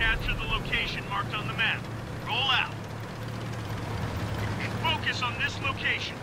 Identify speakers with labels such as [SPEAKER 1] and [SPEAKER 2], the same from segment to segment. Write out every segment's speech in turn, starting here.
[SPEAKER 1] capture the location marked on the map. Roll out. Focus on this location.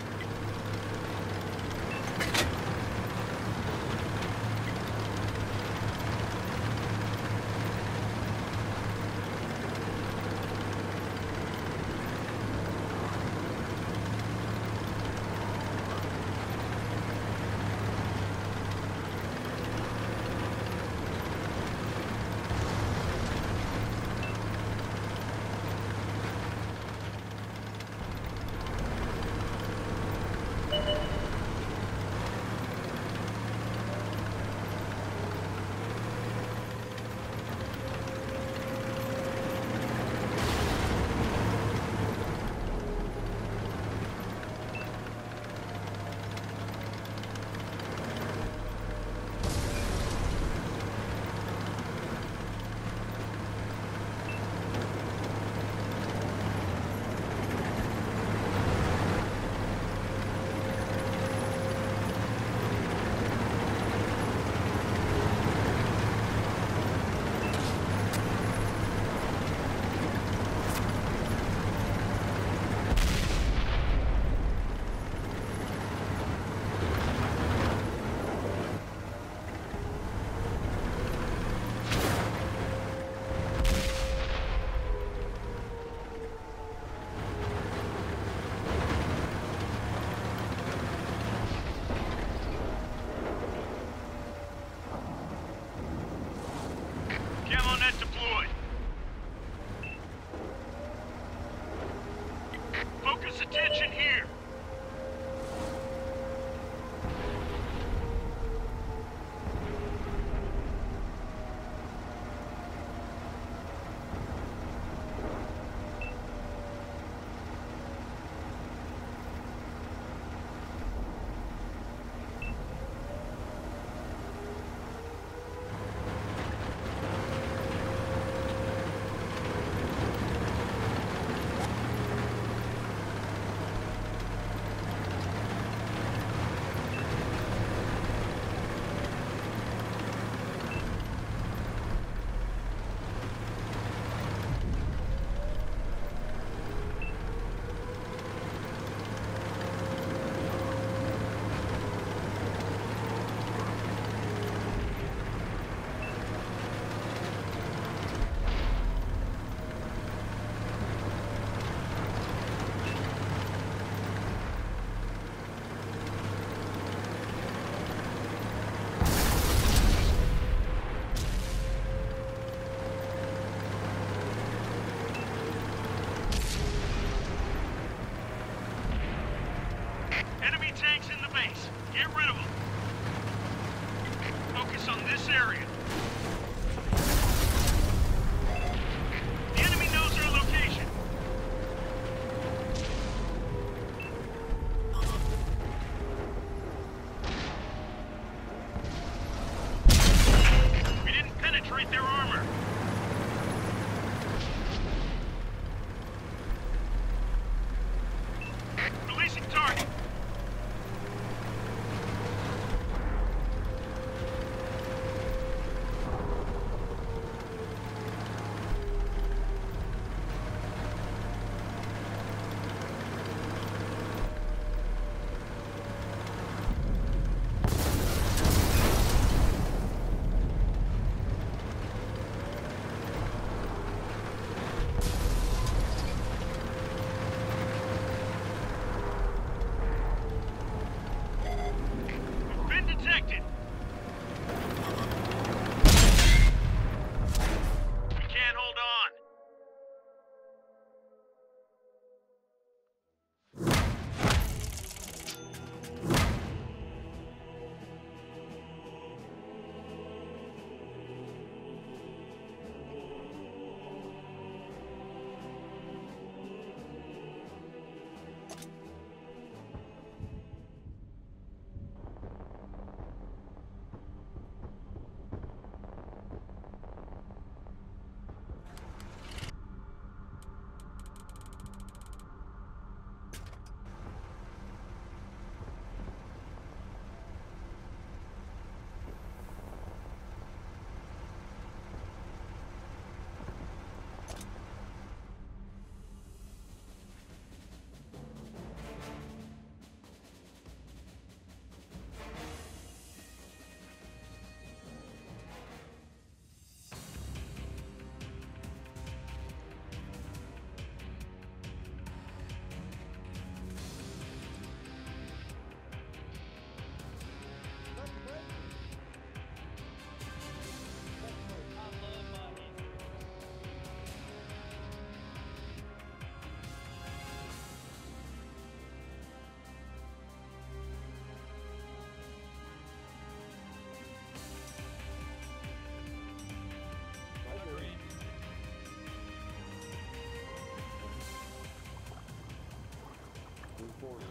[SPEAKER 1] this area.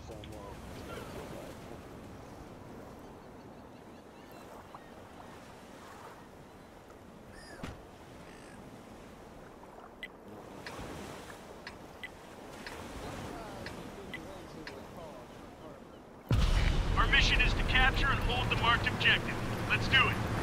[SPEAKER 1] Our mission is to capture and hold the marked objective. Let's do it.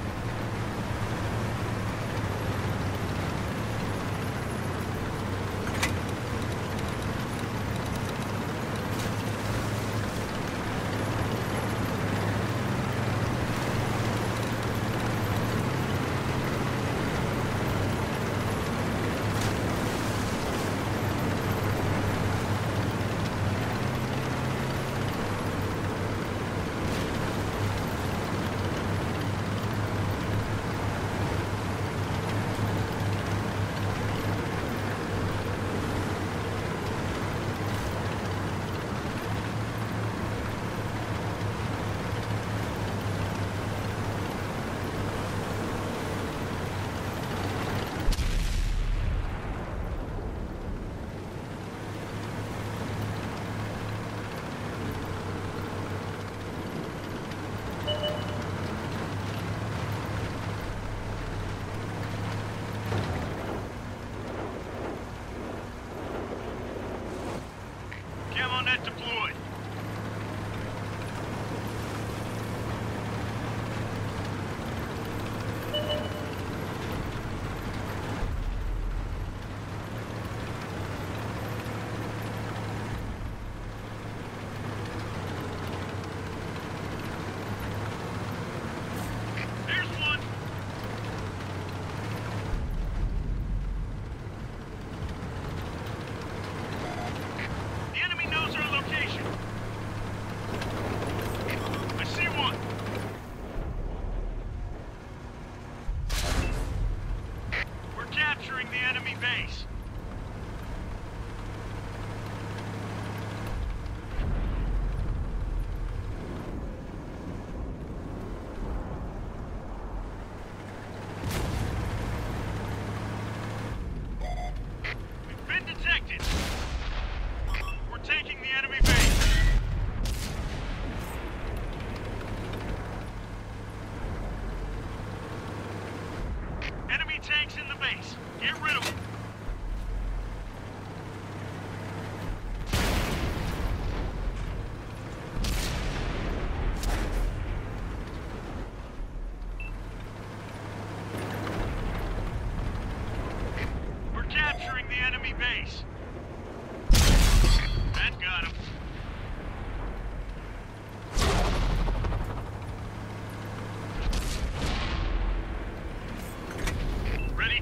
[SPEAKER 1] base.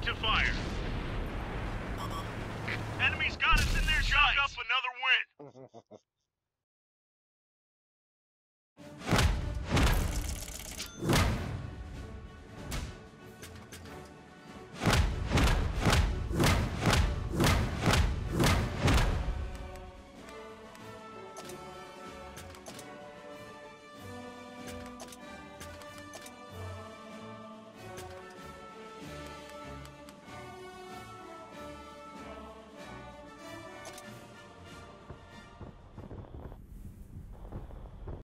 [SPEAKER 1] to fire. Enemies got us in their shots. up another win.